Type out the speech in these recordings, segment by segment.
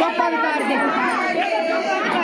va para tarde.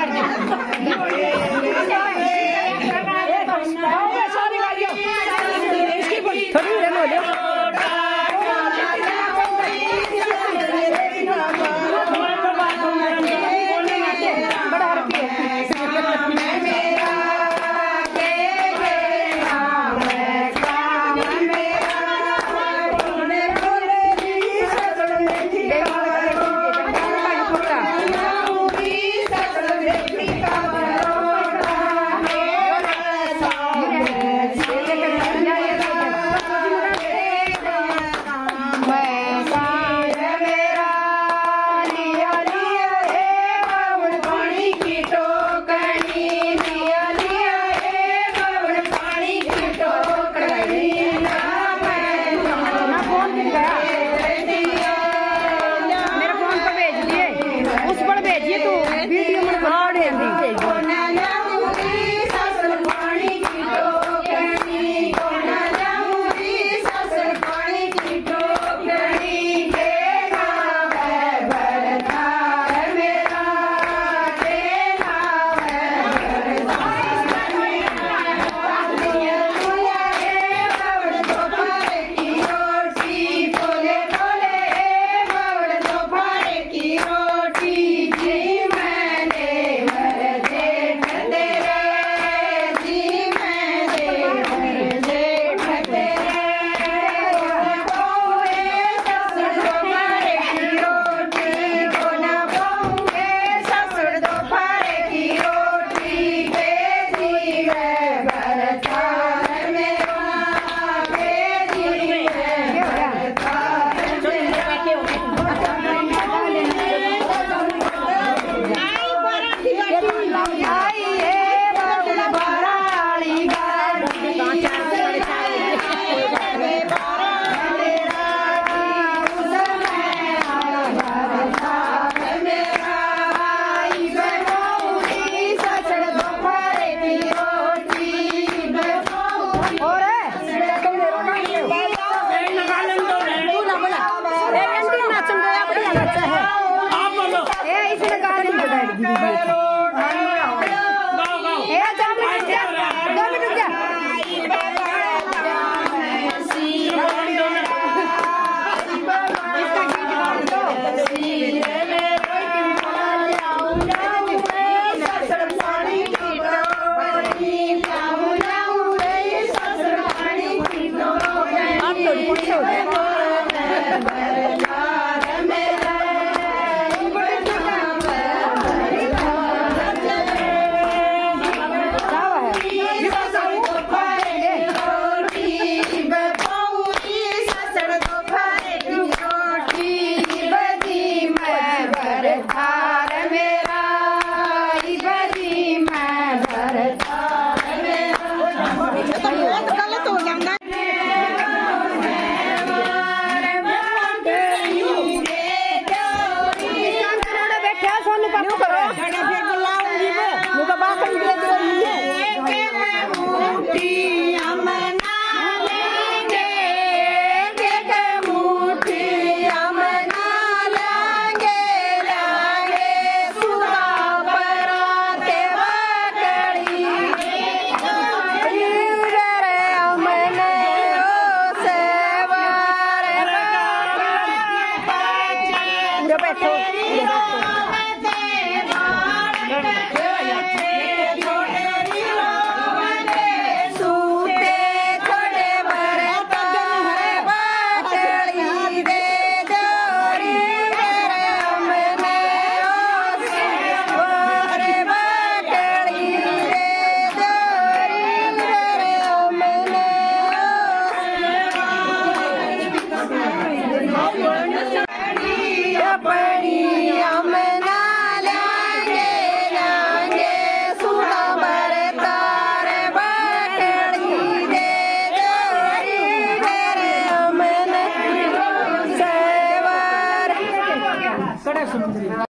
拜拜喽